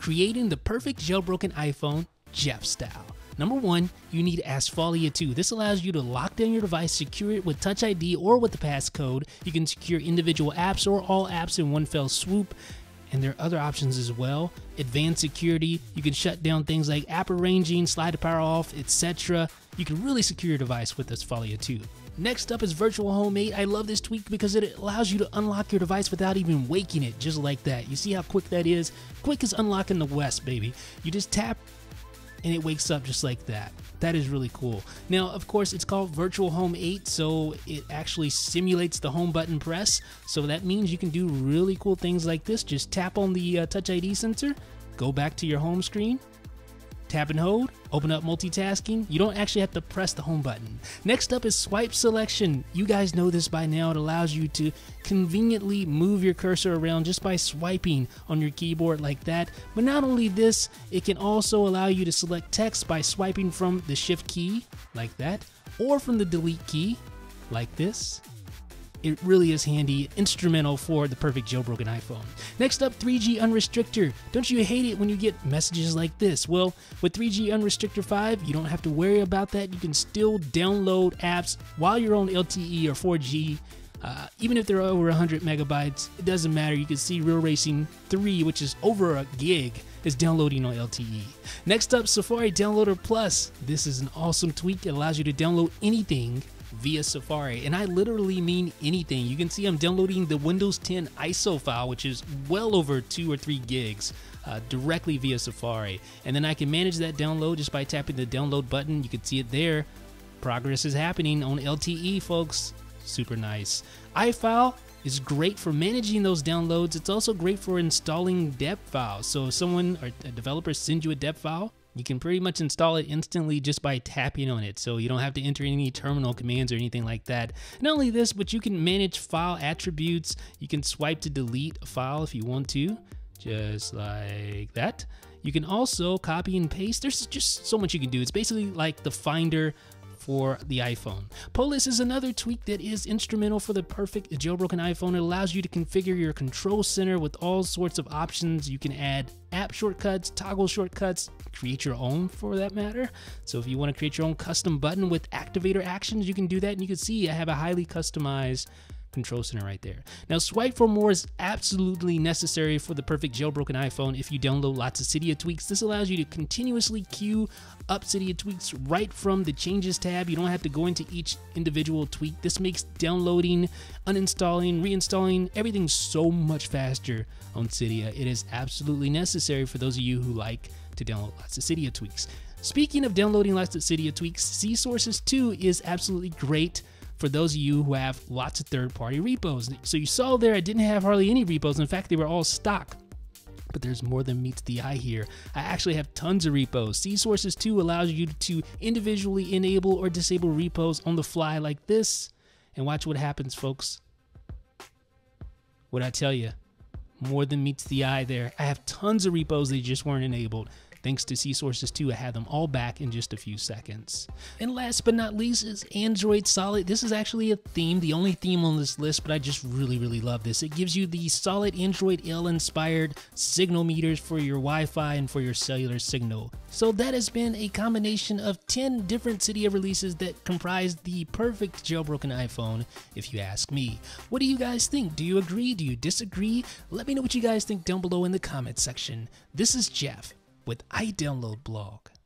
creating the perfect jailbroken iPhone Jeff style. Number one, you need Asphaleia 2. This allows you to lock down your device, secure it with Touch ID or with the passcode. You can secure individual apps or all apps in one fell swoop. And there are other options as well. Advanced security, you can shut down things like app arranging, slide power off, etc. You can really secure your device with Asphaleia 2. Next up is Virtual Home 8. I love this tweak because it allows you to unlock your device without even waking it, just like that. You see how quick that is? Quick as unlocking the West, baby. You just tap and it wakes up just like that. That is really cool. Now, of course, it's called Virtual Home 8, so it actually simulates the home button press. So that means you can do really cool things like this. Just tap on the uh, Touch ID sensor, go back to your home screen, Tap and hold, open up multitasking. You don't actually have to press the home button. Next up is swipe selection. You guys know this by now. It allows you to conveniently move your cursor around just by swiping on your keyboard like that. But not only this, it can also allow you to select text by swiping from the shift key like that or from the delete key like this it really is handy, instrumental for the perfect jailbroken iPhone. Next up, 3G Unrestrictor. Don't you hate it when you get messages like this? Well, with 3G Unrestrictor 5, you don't have to worry about that. You can still download apps while you're on LTE or 4G. Uh, even if they're over 100 megabytes, it doesn't matter. You can see Real Racing 3, which is over a gig, is downloading on LTE. Next up, Safari Downloader Plus. This is an awesome tweak. It allows you to download anything via Safari. And I literally mean anything. You can see I'm downloading the Windows 10 ISO file, which is well over two or three gigs. Uh, directly via Safari. And then I can manage that download just by tapping the download button. You can see it there. Progress is happening on LTE, folks. Super nice. iFile is great for managing those downloads. It's also great for installing deb files. So if someone or a developer sends you a deb file, you can pretty much install it instantly just by tapping on it, so you don't have to enter any terminal commands or anything like that. Not only this, but you can manage file attributes. You can swipe to delete a file if you want to, just like that. You can also copy and paste. There's just so much you can do. It's basically like the Finder for the iPhone. Polus is another tweak that is instrumental for the perfect jailbroken iPhone. It allows you to configure your control center with all sorts of options. You can add app shortcuts, toggle shortcuts, create your own for that matter. So if you want to create your own custom button with activator actions, you can do that. And you can see I have a highly customized control center right there. Now, swipe for more is absolutely necessary for the perfect jailbroken iPhone if you download lots of Cydia tweaks. This allows you to continuously queue up Cydia tweaks right from the changes tab. You don't have to go into each individual tweak. This makes downloading, uninstalling, reinstalling everything so much faster on Cydia. It is absolutely necessary for those of you who like to download lots of Cydia tweaks. Speaking of downloading lots of Cydia tweaks, CSources 2 is absolutely great for those of you who have lots of third-party repos. So you saw there I didn't have hardly any repos. In fact, they were all stock. But there's more than meets the eye here. I actually have tons of repos. CSources 2 allows you to individually enable or disable repos on the fly like this. And watch what happens, folks. What I tell you, more than meets the eye there. I have tons of repos that just weren't enabled. Thanks to CSources 2, I have them all back in just a few seconds. And last but not least is Android Solid. This is actually a theme, the only theme on this list, but I just really, really love this. It gives you the solid Android L inspired signal meters for your Wi Fi and for your cellular signal. So that has been a combination of 10 different Cydia releases that comprise the perfect jailbroken iPhone, if you ask me. What do you guys think? Do you agree? Do you disagree? Let me know what you guys think down below in the comments section. This is Jeff with iDownload Blog.